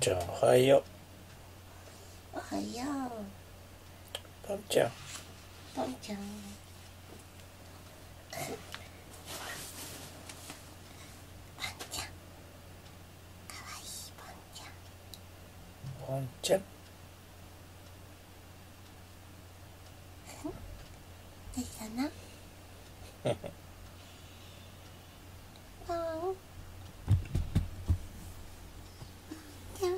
ちゃんおはよう。おはよパンちゃん。うポンちゃん。ちゃん。かわいいポンちゃん。ポンちゃん。どうし たのポンちゃん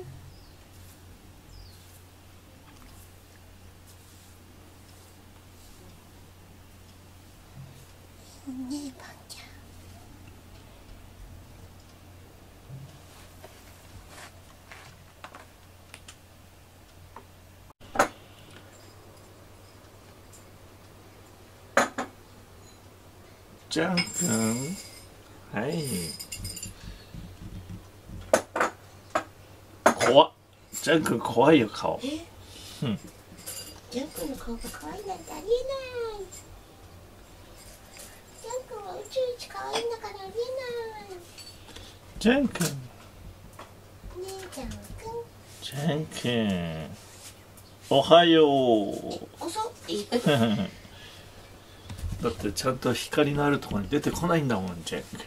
いいねポンちゃんジャン君。はい。怖っ。ジャン君怖いよ顔。え？うん。ジャン君の顔が可愛いなんてありえないジャン君は宇宙一可愛いんだからありジャンくんジャン君おはようだってちゃんと光のあるところに出てこないんだもんジャン君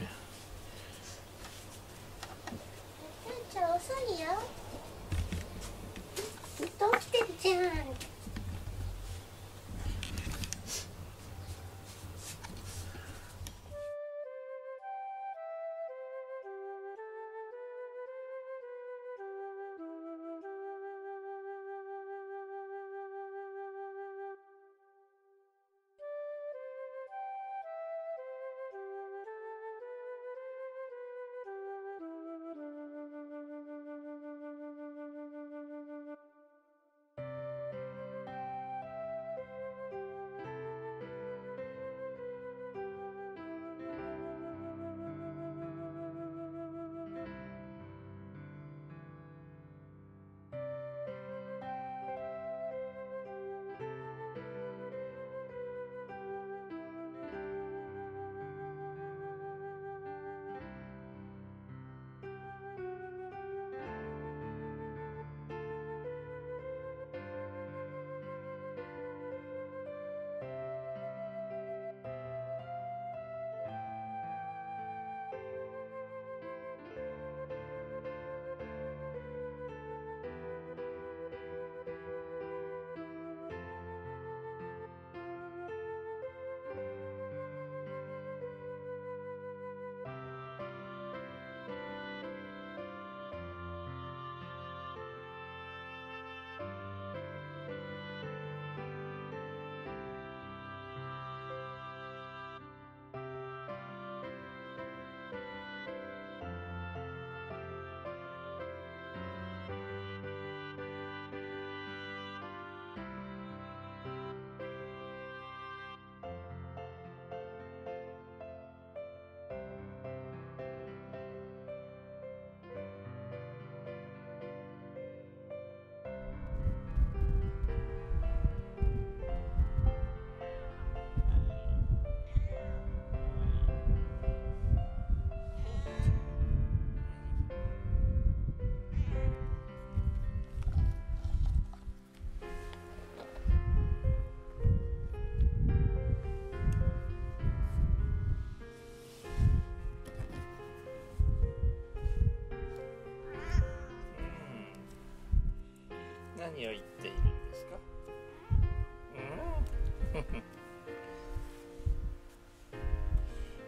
何を言っているんですか？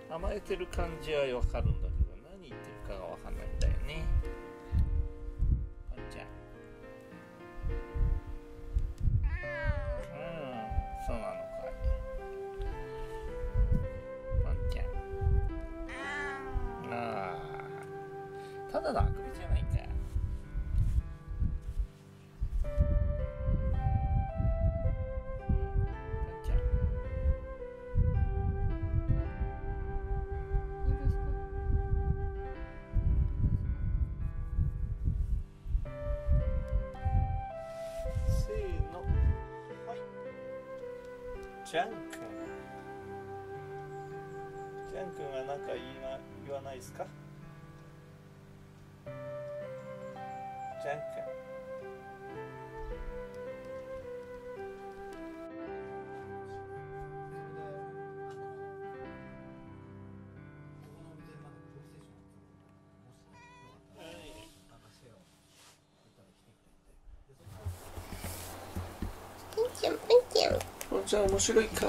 うん？甘えてる感じはわかるんだけど何言ってるかがわかんないんだよね。パンちゃん。うんそうなのかい。パンちゃん。ああただのあくびじゃないジャン君。ジャン君は何か言いな言わないですか？ジャン君。ちゃん面白いか。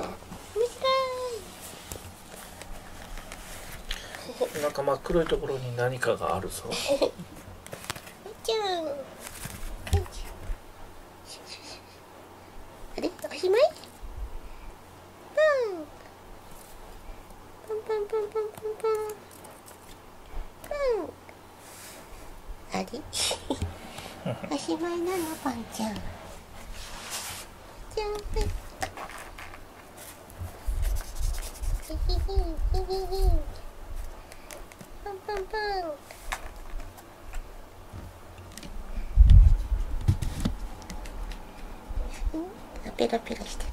なんか真っ黒いところに何かがあるぞ。あれ？おしまい？パン。パンパンパンパンパンパンあれ？おしまいなの？パンちゃんじゃん。ヒヒヒヒヒヒポンポンポンうんペロペロしてる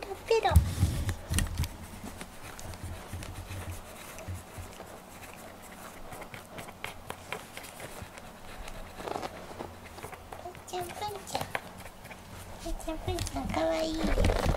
ペロペロパンちゃんパンちゃんパンちゃんパンちゃんかわいい